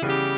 Thank you.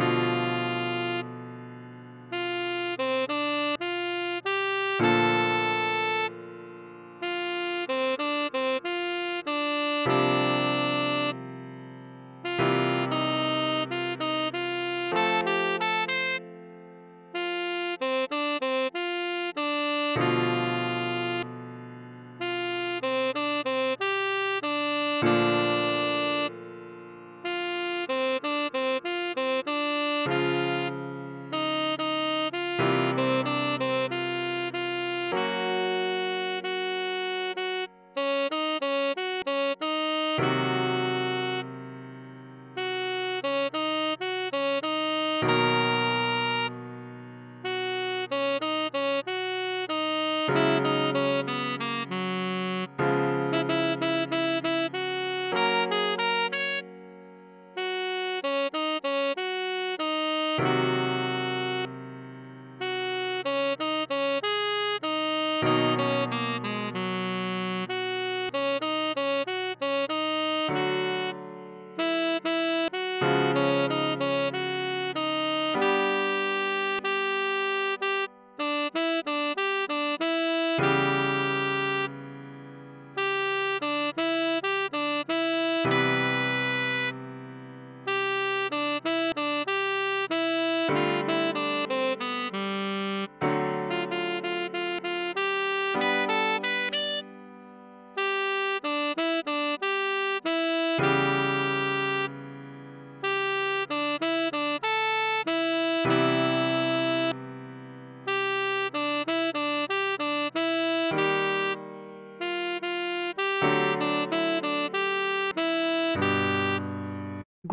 Thank you.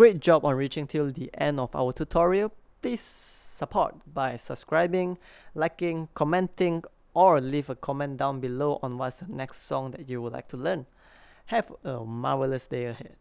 Great job on reaching till the end of our tutorial. Please support by subscribing, liking, commenting, or leave a comment down below on what's the next song that you would like to learn. Have a marvelous day ahead.